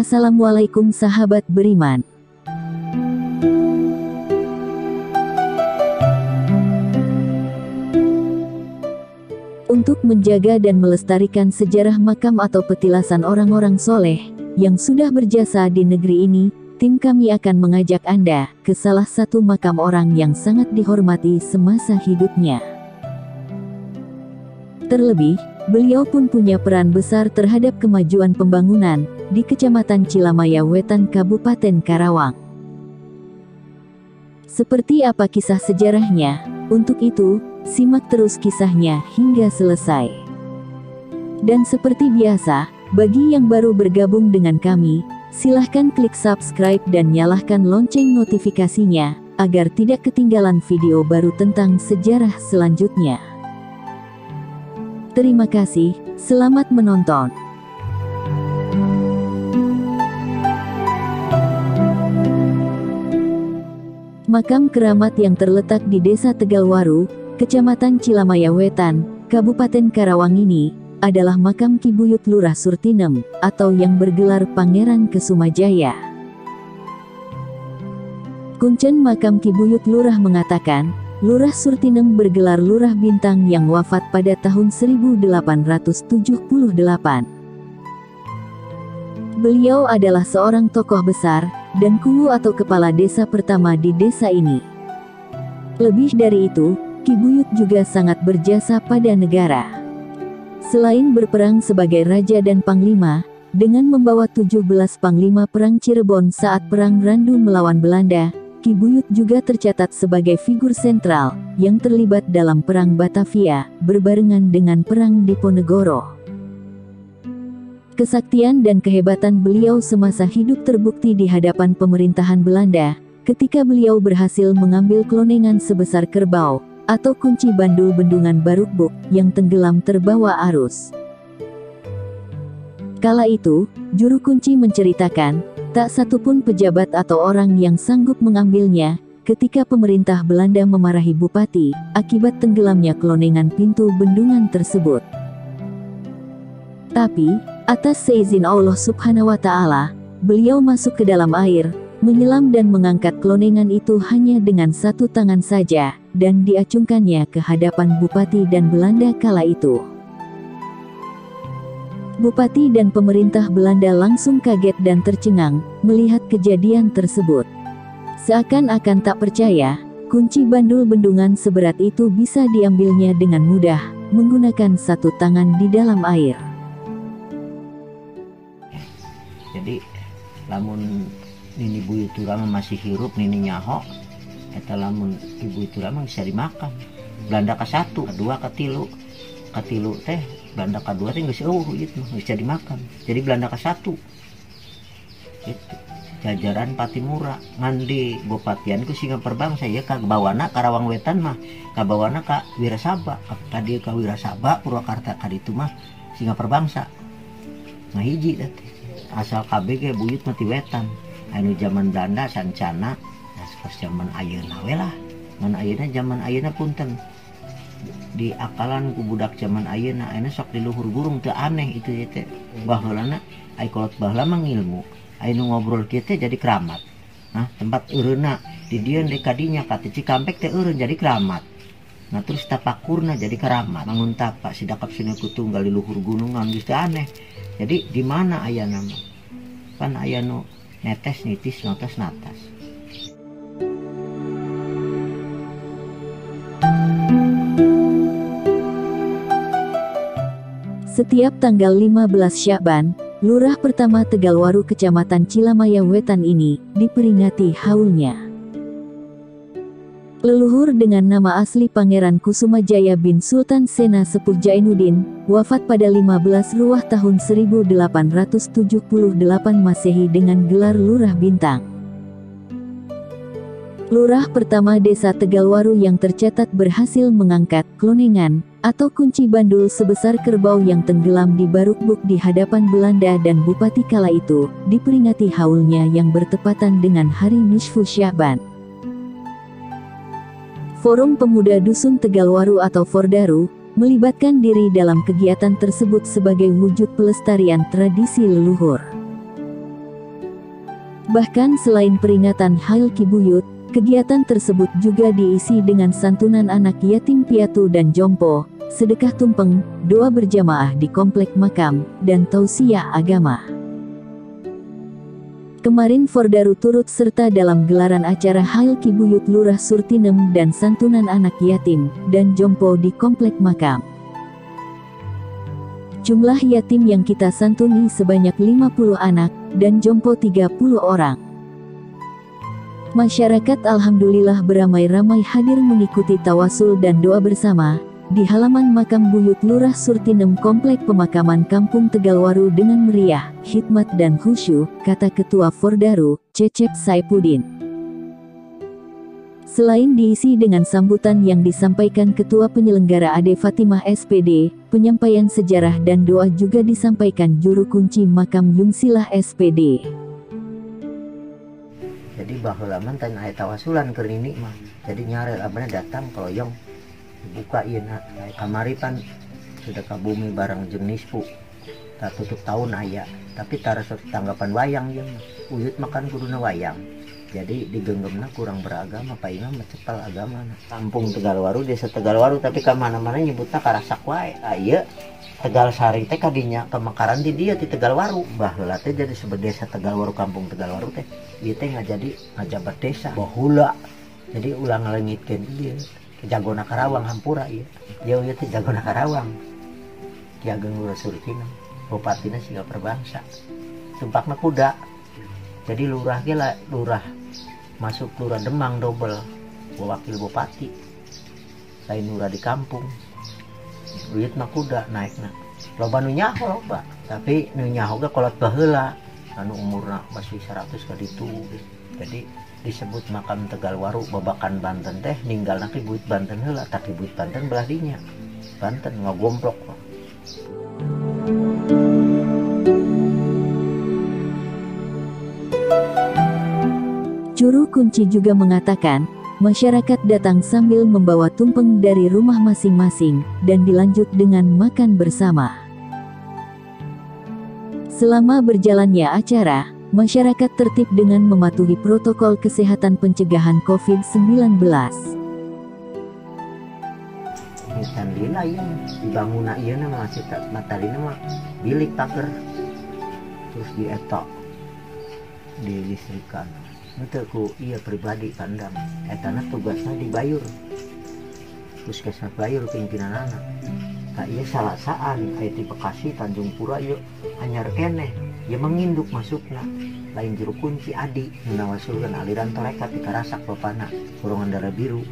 Assalamualaikum sahabat beriman. Untuk menjaga dan melestarikan sejarah makam atau petilasan orang-orang soleh yang sudah berjasa di negeri ini, tim kami akan mengajak Anda ke salah satu makam orang yang sangat dihormati semasa hidupnya. Terlebih, beliau pun punya peran besar terhadap kemajuan pembangunan di Kecamatan Cilamaya Wetan Kabupaten Karawang. Seperti apa kisah sejarahnya? Untuk itu, simak terus kisahnya hingga selesai. Dan seperti biasa, bagi yang baru bergabung dengan kami, silahkan klik subscribe dan nyalakan lonceng notifikasinya, agar tidak ketinggalan video baru tentang sejarah selanjutnya. Terima kasih, selamat menonton. Makam keramat yang terletak di Desa Tegalwaru, Kecamatan Cilamaya Wetan, Kabupaten Karawang ini, adalah makam Kibuyut Lurah Surtinem, atau yang bergelar Pangeran Kesumajaya. Kuncen makam Kibuyut Lurah mengatakan, Lurah Surtinem bergelar Lurah Bintang yang wafat pada tahun 1878. Beliau adalah seorang tokoh besar, dan Kuwu atau kepala desa pertama di desa ini. Lebih dari itu, Kibuyut juga sangat berjasa pada negara. Selain berperang sebagai raja dan panglima, dengan membawa 17 panglima perang Cirebon saat perang Randu melawan Belanda, Kibuyut juga tercatat sebagai figur sentral yang terlibat dalam perang Batavia, berbarengan dengan perang Diponegoro. Kesaktian dan kehebatan beliau semasa hidup terbukti di hadapan pemerintahan Belanda, ketika beliau berhasil mengambil klonengan sebesar kerbau, atau kunci bandul bendungan Barukbuk, yang tenggelam terbawa arus. Kala itu, juru kunci menceritakan, tak satupun pejabat atau orang yang sanggup mengambilnya, ketika pemerintah Belanda memarahi bupati, akibat tenggelamnya klonengan pintu bendungan tersebut. Tapi, Atas seizin Allah subhanahu wa ta'ala, beliau masuk ke dalam air, menyelam dan mengangkat klonengan itu hanya dengan satu tangan saja, dan diacungkannya ke hadapan Bupati dan Belanda kala itu. Bupati dan pemerintah Belanda langsung kaget dan tercengang, melihat kejadian tersebut. Seakan-akan tak percaya, kunci bandul bendungan seberat itu bisa diambilnya dengan mudah, menggunakan satu tangan di dalam air. Jadi lamun nini buyut urama masih hirup nini nyaho eta lamun ibu itu urama bisa dimakan. Belanda ke satu kedua ke tilu. Ke tilu teh Belanda kedua teh nggak oh gitu bisa dimakan. Jadi Belanda ke satu. Itu jajaran Patimura ngandi bupatian ku singa perbangsa ya ka bawana Karawang Wetan mah ka bawana ka Wirasaba. Tadi ka Wirasaba Purwakarta kaditu mah singa perbangsa. Hiji tadi asal KBG buyut mati wetan. Anu zaman Belanda sancana nah zaman ayeuna we lah. Man ayeuna zaman ayeuna punten. Di akalan ku budak zaman ayeuna ayeuna sok di luhur burung teu aneh itu teh. Baheulana ai kolot baheula mah ngilmu. Ngobrol teh jadi keramat. Nah tempat eureuna di dieu di kadinya Cikampek teh eureun jadi keramat. Nah terus tapakurna jadi keramat. Mangun tapak sidakap sini kutunggal di luhur gunungan geus aneh. Jadi di mana ayah nama kan ayah nu netes nitis notas natas Setiap tanggal 15 Syaban, Lurah pertama Tegalwaru Kecamatan Cilamaya Wetan ini diperingati haulnya. Leluhur dengan nama asli Pangeran Kusuma Jaya bin Sultan Sena Sepuh Jainuddin, wafat pada 15 Ruah tahun 1878 Masehi dengan gelar Lurah Bintang. Lurah pertama desa Tegalwaru yang tercatat berhasil mengangkat klonengan atau kunci bandul sebesar kerbau yang tenggelam di Barukbuk di hadapan Belanda dan Bupati kala itu, diperingati haulnya yang bertepatan dengan hari Nisfu Syahban. Forum Pemuda Dusun Tegalwaru atau Fordaru, melibatkan diri dalam kegiatan tersebut sebagai wujud pelestarian tradisi leluhur. Bahkan selain peringatan Hail Kibuyut, kegiatan tersebut juga diisi dengan santunan anak yatim piatu dan jompo, sedekah tumpeng, doa berjamaah di komplek makam, dan tausiah agama. Kemarin Fordaru turut serta dalam gelaran acara Hail Kibuyut Lurah Surtinem dan santunan anak yatim dan jompo di komplek makam. Jumlah yatim yang kita santuni sebanyak 50 anak, dan jompo 30 orang. Masyarakat Alhamdulillah beramai-ramai hadir mengikuti tawasul dan doa bersama, di halaman makam buyut Lurah Surtinem Komplek Pemakaman Kampung Tegalwaru dengan meriah, hikmat dan khusyuk, kata Ketua Fordaru, Cecep Saipudin. Selain diisi dengan sambutan yang disampaikan Ketua Penyelenggara Ade Fatimah SPD, penyampaian sejarah dan doa juga disampaikan juru kunci makam Yungsilah SPD. Jadi bahwa laman tan ayat tawasulan ke ini mah. Jadi nyari abana datang kalau yang buka iya nak kamari pan. Sudah ke bumi barang jenis pu tak tutup tahun ayah tapi tara tanggapan wayang ya uyut makan kuduna wayang. Jadi digenggemna kurang beragama Pak Imam cepel agama kampung Tegalwaru desa Tegalwaru tapi ke mana-mana nyebutnya karasak wae. Ah, iya. Tegal Sari teh kadinya kemekaran di dia di Tegalwaru. Bahwa teh jadi sebagai desa Tegalwaru kampung Tegalwaru teh. Dia teh nggak jadi ngajabat desa. Bahula jadi ulang lengitkan dia jagona Karawang Hampura iya. Jauh ya teh jagona Karawang. Ki Ageng Surtina Bupatina singa perbangsa. Sumpakna kuda. Jadi lurah gila lurah. Masuk lurah Demang double wakil bupati. Lain lurah di kampung. Duit mah kuda naik nak loba nu nyaho loba. Tapi nu nyaho ga kolot baheula. Anu umurna masih 100 kali itu jadi disebut makam Tegal Waru babakan Banten teh ninggal nak buit Banten heula tak buit Banten belah dinya Banten ngagomplok Juru kunci juga mengatakan, masyarakat datang sambil membawa tumpeng dari rumah masing-masing, dan dilanjut dengan makan bersama. Selama berjalannya acara, masyarakat tertib dengan mematuhi protokol kesehatan pencegahan COVID-19. Alhamdulillah ya, dibangun iya nama bilik pagar, terus dietok, dilistrikan untuk ku iya pribadi pandang. Etana tugasnya di Bayur puskesmas Bayur pimpinan anak. Tak iya salah saan di Bekasi Tanjung Pura yuk. Hanya kene ya menginduk masuknya lain juru kunci adi menawasulkan aliran torekat di karasak bapana golongan darah biru